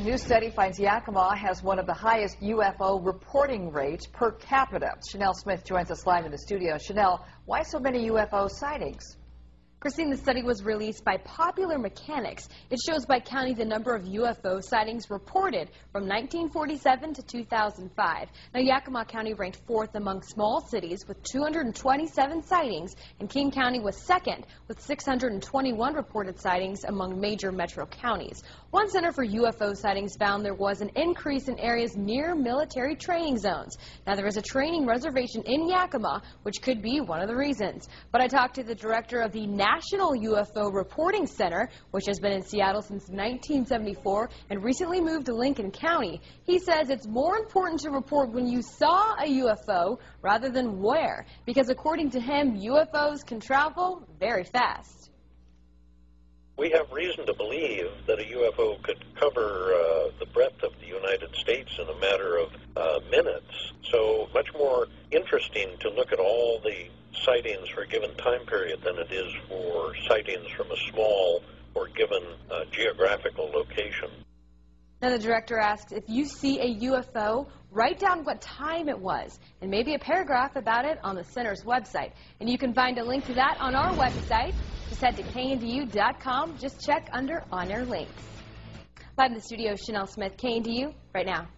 new study finds Yakima has one of the highest UFO reporting rates per capita. Chanel Smith joins us live in the studio. Chanel, why so many UFO sightings? Christine, the study was released by Popular Mechanics. It shows by county the number of UFO sightings reported from 1947 to 2005. Now, Yakima County ranked fourth among small cities with 227 sightings, and King County was second with 621 reported sightings among major metro counties. One Center for UFO Sightings found there was an increase in areas near military training zones. Now, there is a training reservation in Yakima, which could be one of the reasons. But I talked to the director of the National UFO Reporting Center, which has been in Seattle since 1974 and recently moved to Lincoln County. He says it's more important to report when you saw a UFO rather than where, because according to him, UFOs can travel very fast. We have reason to believe that a UFO could cover uh, the breadth of the United States in a matter of uh, minutes. So much more interesting to look at all the sightings for a given time period than it is for sightings from a small or given uh, geographical location. Now the director asks if you see a UFO, write down what time it was and maybe a paragraph about it on the center's website. And you can find a link to that on our website. Just head to kndu.com. Just check under on air links. Live in the studio, Chanel Smith, KNDU, right now.